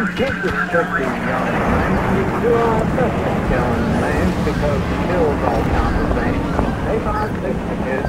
We can't restrict these young minds. We do our best to kill minds because kills all count the same. They are signatures.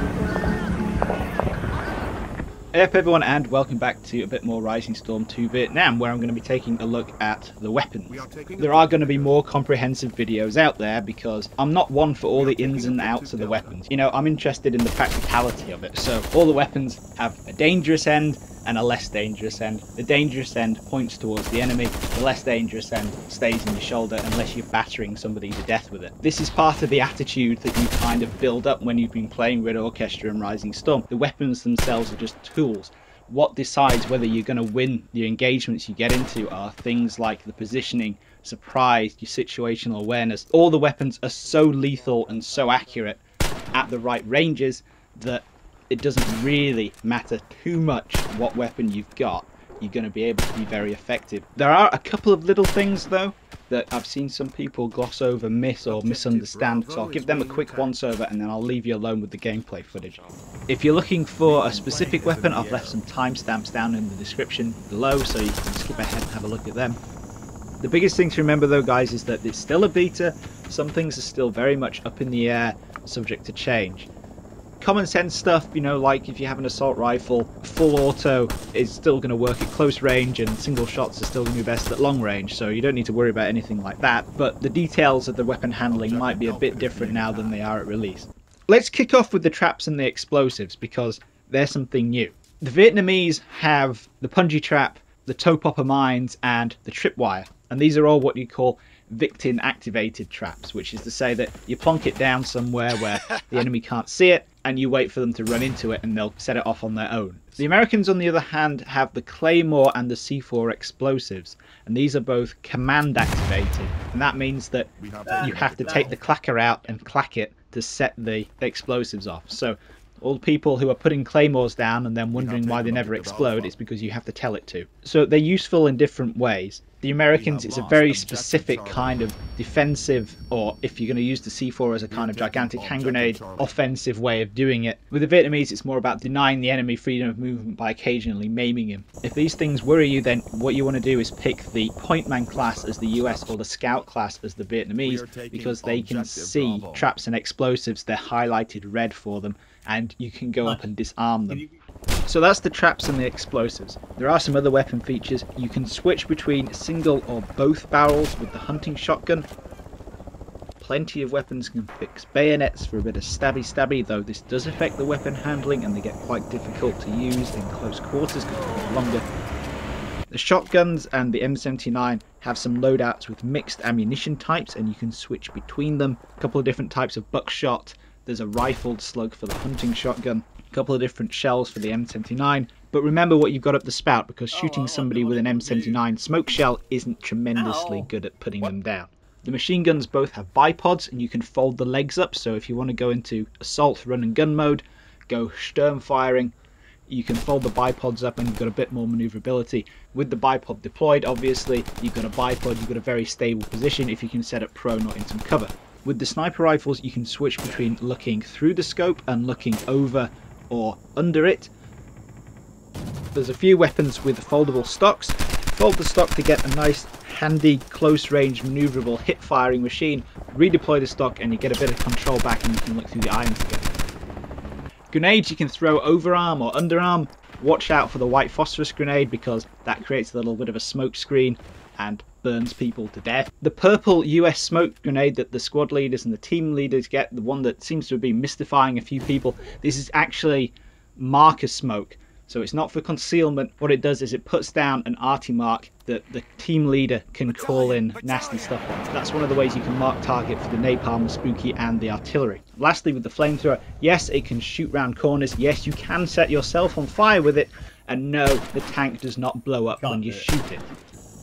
Hey up everyone and welcome back to a bit more Rising Storm 2 Vietnam where I'm going to be taking a look at the weapons. There are going to be more comprehensive videos out there because I'm not one for all the ins and outs of the weapons. You know, I'm interested in the practicality of it. So all the weapons have a dangerous end and a less dangerous end. The dangerous end points towards the enemy, the less dangerous end stays in your shoulder unless you're battering somebody to death with it. This is part of the attitude that you kind of build up when you've been playing Red Orchestra and Rising Storm. The weapons themselves are just tools. What decides whether you're going to win the engagements you get into are things like the positioning, surprise, your situational awareness. All the weapons are so lethal and so accurate at the right ranges that it doesn't really matter too much what weapon you've got. You're going to be able to be very effective. There are a couple of little things though that I've seen some people gloss over, miss or misunderstand. So I'll give them a quick once over and then I'll leave you alone with the gameplay footage. If you're looking for a specific weapon, I've left some timestamps down in the description below so you can skip ahead and have a look at them. The biggest thing to remember though guys is that it's still a beta, some things are still very much up in the air, subject to change common sense stuff, you know, like if you have an assault rifle, full auto is still going to work at close range and single shots are still going to be best at long range, so you don't need to worry about anything like that. But the details of the weapon handling might be a bit different now than they are at release. Let's kick off with the traps and the explosives because they're something new. The Vietnamese have the punji trap, the toe popper mines, and the tripwire, and these are all what you call victim activated traps, which is to say that you plonk it down somewhere where the enemy can't see it and you wait for them to run into it and they'll set it off on their own. The Americans, on the other hand, have the Claymore and the C4 explosives, and these are both command activated, and that means that you have to take the clacker out and clack it to set the explosives off. So all people who are putting claymores down and then wondering why they never explode, it's because you have to tell it to. So they're useful in different ways. The Americans, it's a very specific kind of defensive, or if you're going to use the C4 as a kind of gigantic hand grenade, offensive way of doing it. With the Vietnamese, it's more about denying the enemy freedom of movement by occasionally maiming him. If these things worry you, then what you want to do is pick the Pointman class as the US or the Scout class as the Vietnamese, because they can see traps and explosives, they're highlighted red for them, and you can go up and disarm them. So that's the traps and the explosives. There are some other weapon features. You can switch between single or both barrels with the hunting shotgun. Plenty of weapons can fix bayonets for a bit of stabby stabby, though this does affect the weapon handling and they get quite difficult to use in close quarters because they're longer. The shotguns and the M79 have some loadouts with mixed ammunition types and you can switch between them. A couple of different types of buckshot. There's a rifled slug for the hunting shotgun a couple of different shells for the M79. But remember what you've got up the spout because shooting somebody with an M79 smoke shell isn't tremendously good at putting them down. The machine guns both have bipods and you can fold the legs up so if you want to go into assault, run and gun mode, go Sturm firing, you can fold the bipods up and you've got a bit more maneuverability. With the bipod deployed, obviously, you've got a bipod, you've got a very stable position if you can set up prone or in some cover. With the sniper rifles, you can switch between looking through the scope and looking over or under it. There's a few weapons with foldable stocks. Fold the stock to get a nice handy close range maneuverable hip firing machine. Redeploy the stock and you get a bit of control back and you can look through the irons again. Grenades you can throw overarm or underarm. Watch out for the white phosphorus grenade because that creates a little bit of a smoke screen and burns people to death. The purple US smoke grenade that the squad leaders and the team leaders get, the one that seems to have been mystifying a few people, this is actually marker smoke. So it's not for concealment. What it does is it puts down an arty mark that the team leader can call in nasty stuff on. That's one of the ways you can mark target for the napalm, the spooky, and the artillery. Lastly, with the flamethrower, yes, it can shoot round corners. Yes, you can set yourself on fire with it. And no, the tank does not blow up when you shoot it.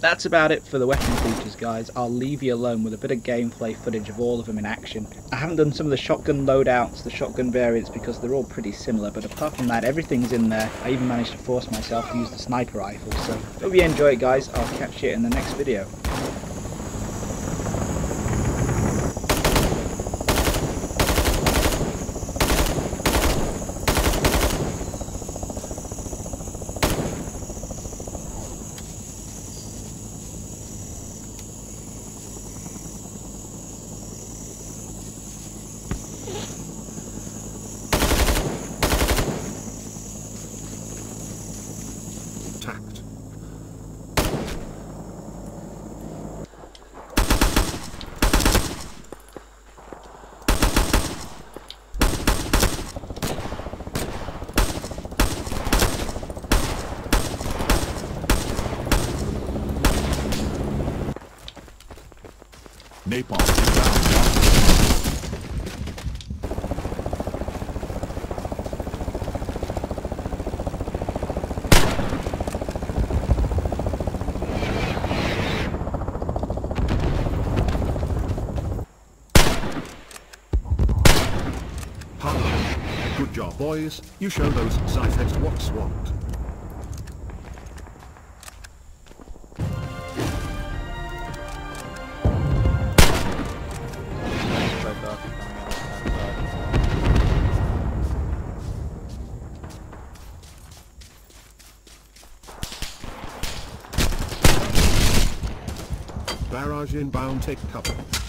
That's about it for the weapon features guys, I'll leave you alone with a bit of gameplay footage of all of them in action. I haven't done some of the shotgun loadouts, the shotgun variants because they're all pretty similar but apart from that everything's in there. I even managed to force myself to use the sniper rifle so hope you enjoy it guys, I'll catch you in the next video. attacked. Napalm. Good job, boys. You show those Zythex what's what. Inbound, take cover.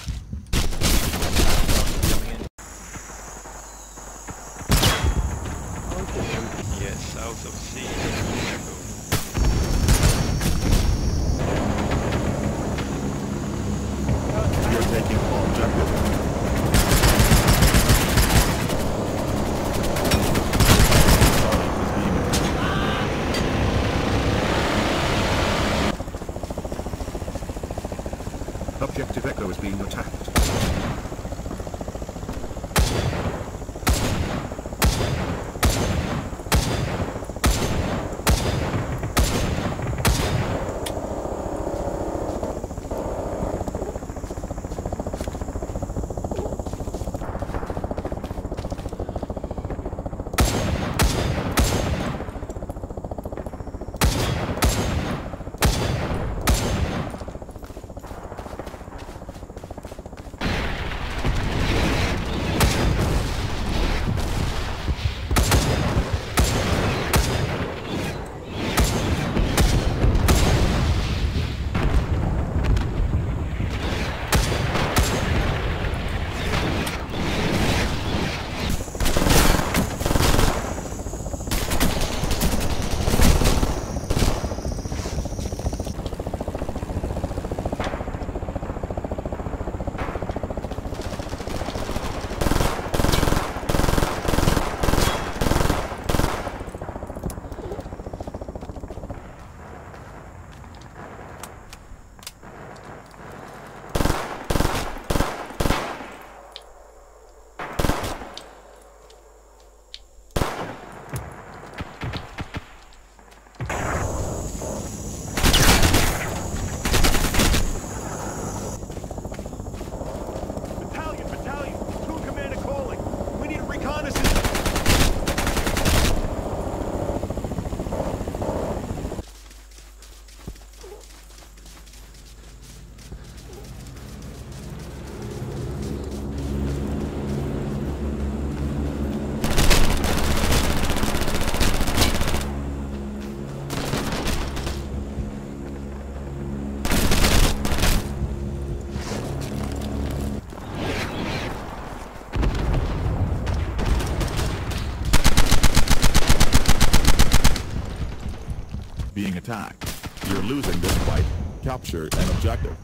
Being attacked. You're losing this fight. Capture an objective.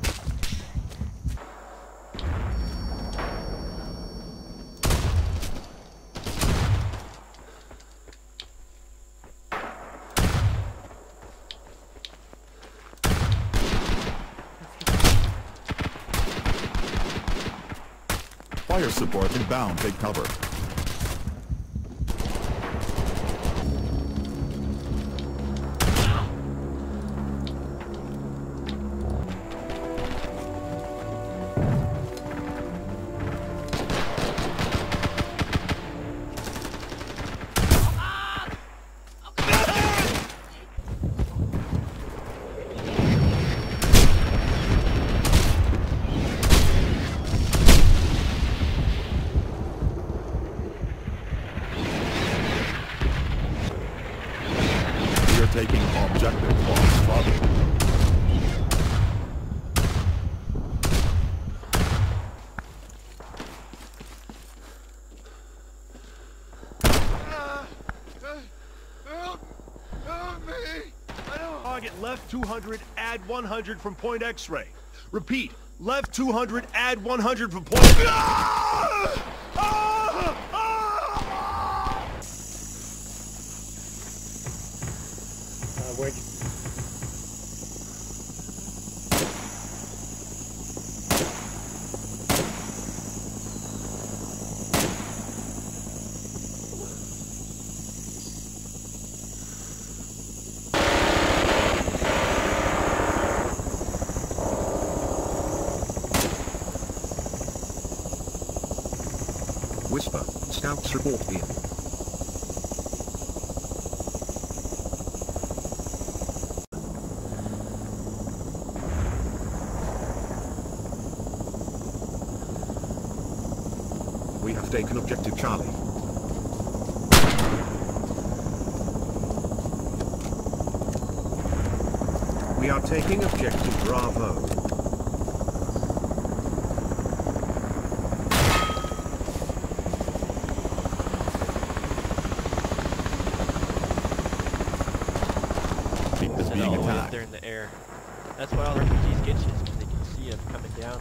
Fire support inbound. Take cover. are taking objective Fox Bravo. left 200, add 100 from point X-ray. Repeat, left 200, add 100 from point... Ah! Uh, you... Whisper, scouts report in. We have taken objective Charlie. We are taking objective Bravo. Is Send being all the way up there in the air. That's why all the refugees get you, because they can see them coming down.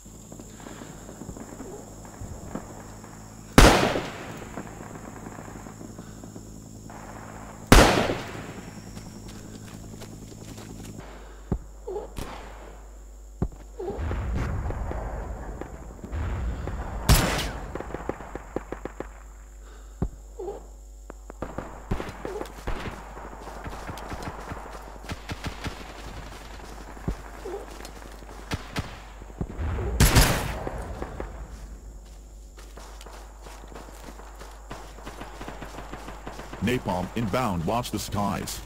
Napalm inbound. Watch the skies.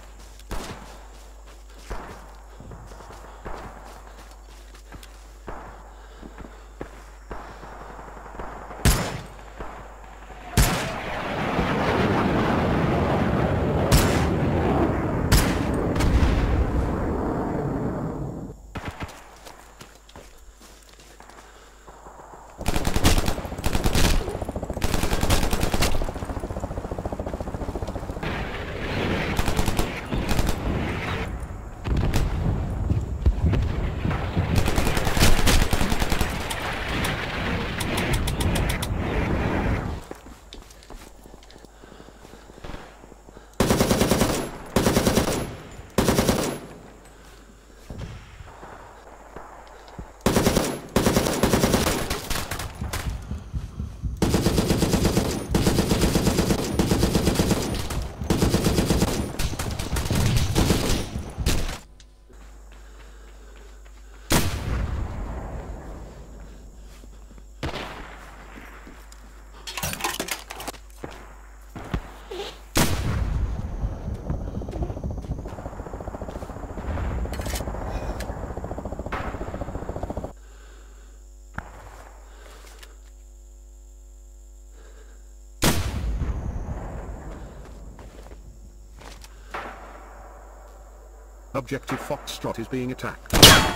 Objective Foxtrot is being attacked.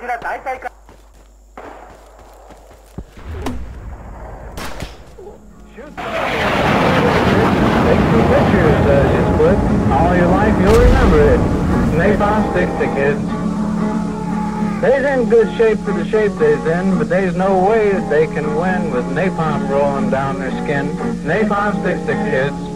Take some pictures, uh, you split. All your life you'll remember it. Napalm kids. They's in good shape for the shape they's in, but there's no way that they can win with napalm rolling down their skin. Napalm sticks to kids.